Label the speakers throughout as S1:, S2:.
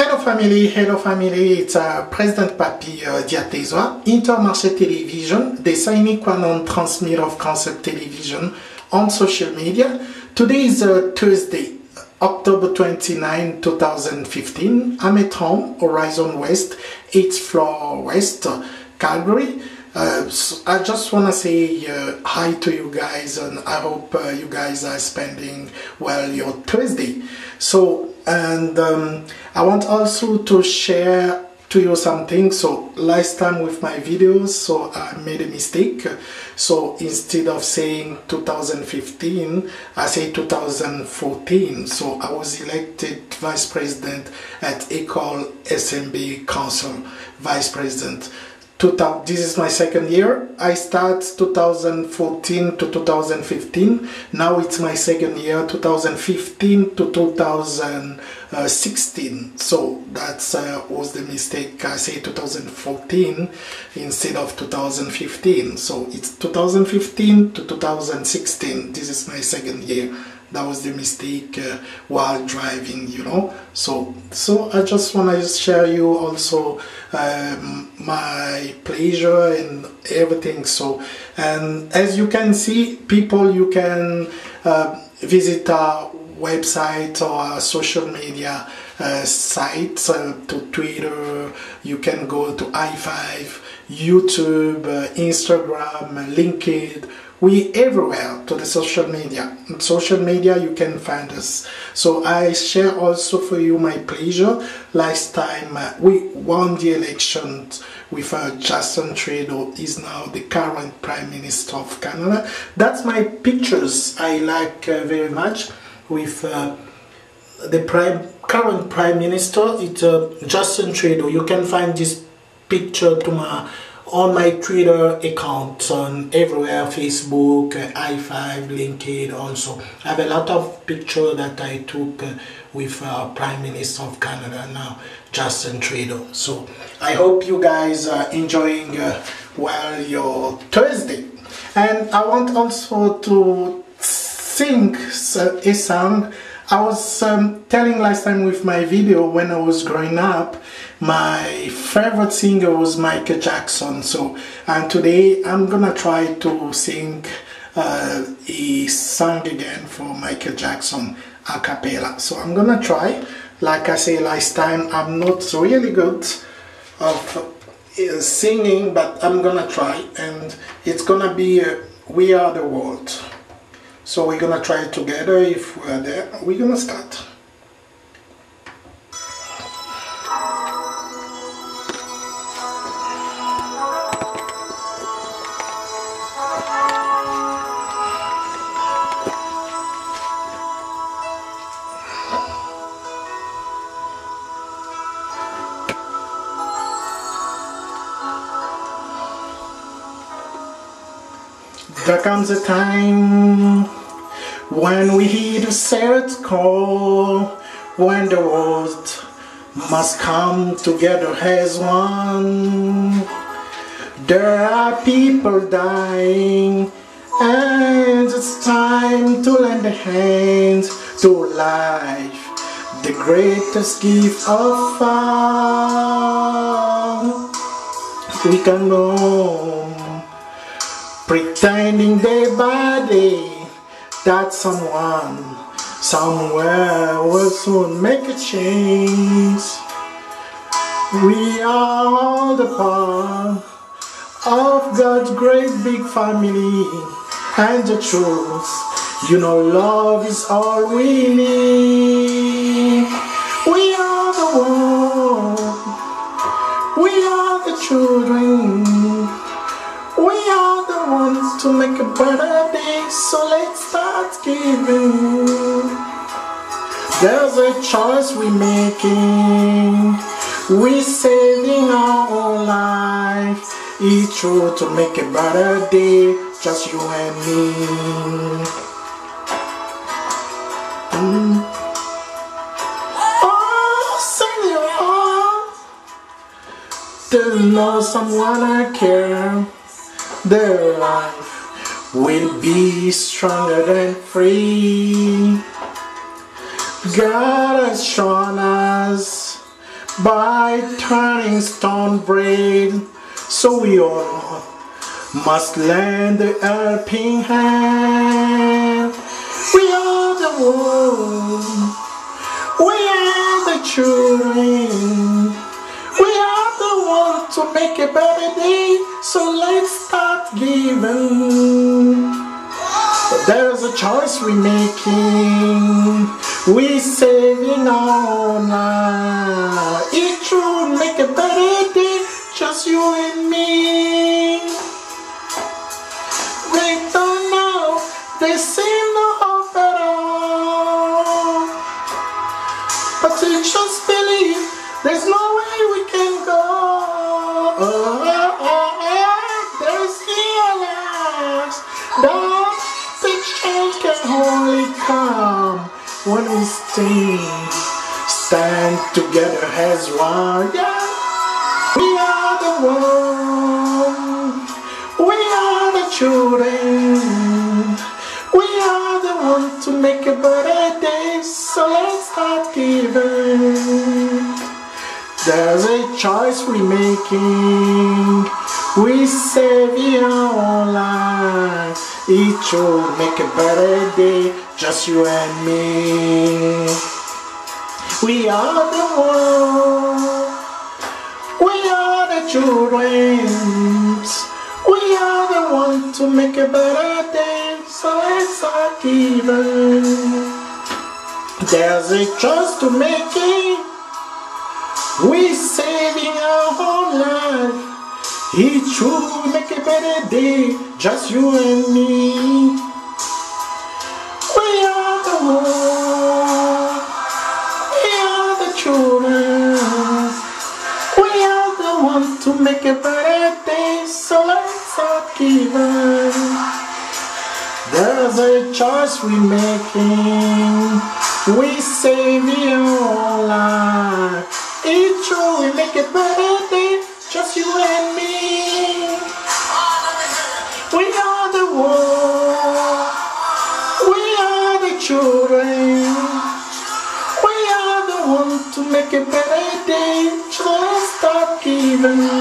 S1: Hello family, hello family, it's uh, President Papy uh, Intermarché Television, the sine qua non transmitter of concept television on social media. Today is uh, Thursday, October 29, 2015. I'm at home, Horizon West, 8th floor west, uh, Calgary. Uh, so I just want to say uh, hi to you guys and I hope uh, you guys are spending well your Thursday. So, and um, I want also to share to you something so last time with my videos so I made a mistake. So instead of saying 2015 I say 2014 so I was elected vice president at École SMB Council vice president this is my second year. I start 2014 to 2015. Now it's my second year, 2015 to 2016. So that uh, was the mistake. I say 2014 instead of 2015. So it's 2015 to 2016. This is my second year that was the mistake uh, while driving you know? So so i just want to share you also um, my pleasure and everything. So and as you can see people you can uh, visit our website or social media uh, sites uh, to twitter. You can go to i5 youtube uh, instagram linkedin. We everywhere to the social media. Social media you can find us. So i share also for you my pleasure. Last time uh, we won the election with uh, justin trudeau is now the current prime minister of canada. That's my pictures i like uh, very much with uh, the prime current prime minister. It's uh, justin trudeau. You can find this picture to my on my Twitter account, on everywhere, Facebook, i5, LinkedIn also. I have a lot of pictures that I took uh, with uh, Prime Minister of Canada now, Justin Trudeau. So I hope you guys are enjoying uh, well your Thursday. And I want also to sing a song I was um, telling last time with my video when I was growing up, my favorite singer was Michael Jackson. So, and today I'm gonna try to sing uh, a song again for Michael Jackson a cappella. So I'm gonna try. Like I said last time, I'm not so really good of uh, singing, but I'm gonna try, and it's gonna be uh, "We Are the World." So we're gonna try it together. If we're there, we're gonna start. There comes a time when we hear the sad call, when the world must come together as one. There are people dying, and it's time to lend a hand to life, the greatest gift of all. We can go pretending day by day that someone somewhere will soon make a change. We are all the part of God's great big family and the truth. You know love is all we need. We are the world. We are the children. To make a better day, so let's start giving. There's a choice we're making. We're saving our own life. Each true to make a better day, just you and me. Mm. Oh, to know someone I care their life will be stronger than free. God has shown us by turning stone bread. So we all must lend a helping hand. We are the world. We are the children. We are the one to make a better day. So let's start giving. There's a choice we're making. We saving our life. Each will make a better day. Just you and me. We don't. They seem no hope at all. But we just believe there's no when we stand, stand together as one. Yeah. We are the world. We are the children. We are the ones to make a better day. So let's start giving. There's a choice we're making. We save our life. Each will make a better day. Just you and me. We are the world. We are the children. We are the ones to make a better day. So let's giving. There's a choice to make it. We're saving our whole life. Each will make a better day. Just you and me. To make a better day. So let's start giving. There's a choice we're making. We save your life. Each will we make a better day. Just you and me. We are the world. We are the children. We are the ones to make a better day. Just start giving.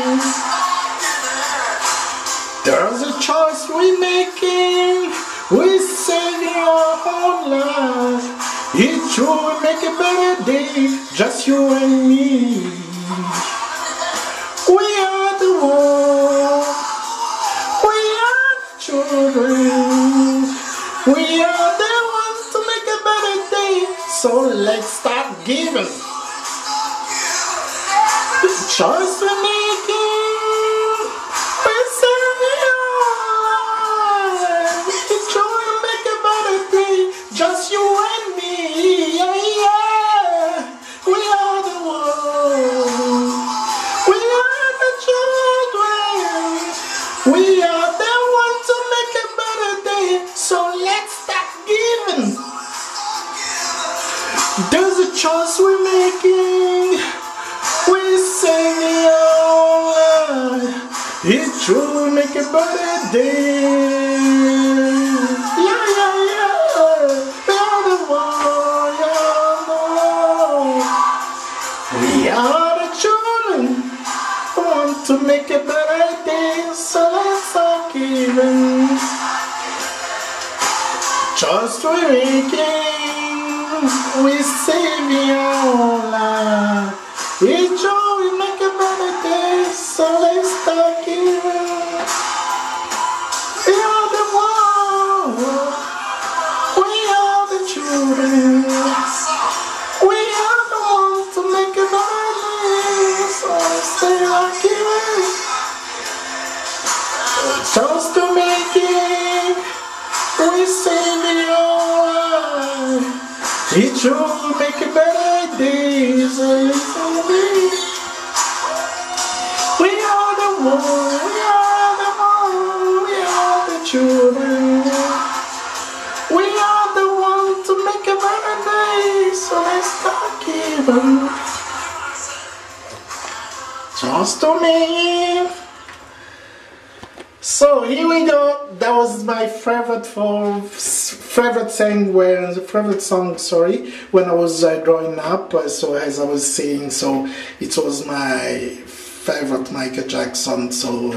S1: A choice we're making. We're saving our whole life. Each will make a better day. Just you and me. We are the world. We are the children. We are the ones to make a better day. So let's start giving. The choice we're making. We are the ones to make a better day. So let's start giving. There's a choice we're making. We're saving our life. Each will make a better day. Yeah, yeah, yeah. We are the the. We are the children want to make a giving. Just we're making, we save your life. Each will make a better day, so listen to me. We are the one, we are the one, we are the children. We are the ones to make a better day, so let's start giving. Just to me, So here we go. That was my favorite for favorite thing when favorite song. Sorry, when I was uh, growing up. Uh, so as I was saying, so it was my favorite Michael Jackson. So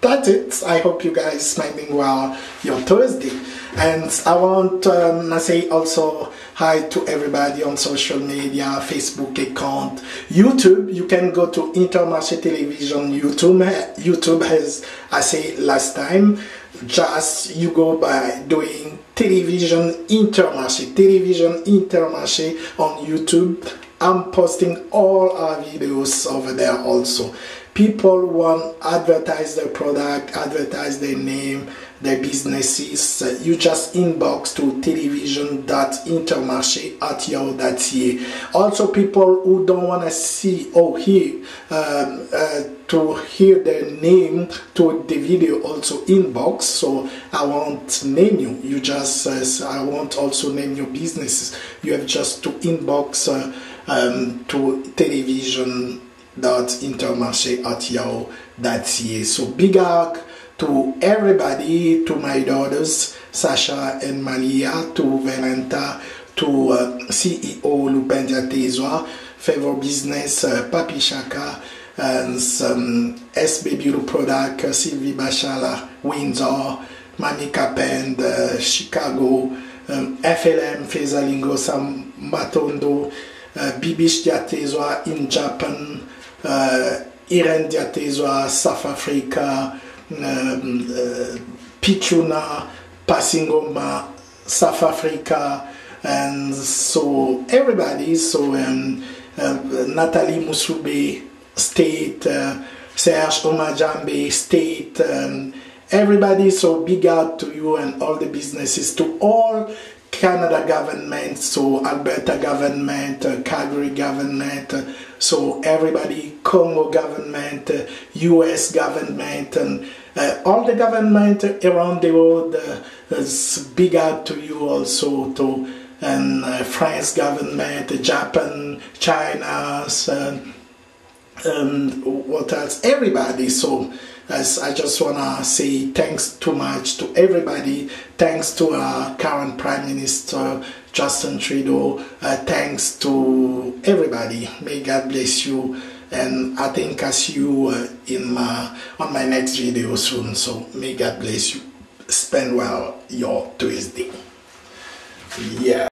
S1: that's it. I hope you guys spending well your Thursday. And I want um, I say also hi to everybody on social media, Facebook account, YouTube. You can go to Intermarché Television YouTube. YouTube has I say last time. Just you go by doing television Intermarché, television Intermarché on YouTube. I'm posting all our videos over there also people want advertise their product advertise their name their businesses. You just inbox to television.intermarché at yahoo.ca also people who don't want to see or hear um, uh, to hear their name to the video also inbox. So i won't name you. You just uh, i won't also name your businesses. You have just to inbox uh, um, to television dot intermarché at yahoo.ca. So big hug to everybody, to my daughters, Sasha and Malia, to Valenta, to uh, CEO Lupendia Tezwa, Favor Business, uh, Papi Shaka, and some SB Beauty Product, uh, Sylvie Bachala, Windsor, Mami Capend, uh, Chicago, um, FLM, Fezalingo, Sam Matondo, uh, Bibish Diatezwa in Japan, uh, Irene Diatezwa, South Africa, um, uh, Pichuna, Passingoma, South Africa, and so everybody, so um, uh, Natalie Musube, State, uh, Serge Omajambe, State, um, everybody, so big out to you and all the businesses, to all Canada government, so Alberta government, uh, Calgary government, uh, so everybody, Congo government, uh, US government, and uh, all the government around the world uh, is big out to you also to and uh, France government, Japan, China, and what else? Everybody. So as I just want to say thanks too much to everybody. Thanks to our current Prime Minister Justin Trudeau. Uh, thanks to everybody. May God bless you. And I think I see you uh, in my on my next video soon. So may God bless you. Spend well your Tuesday. Yeah.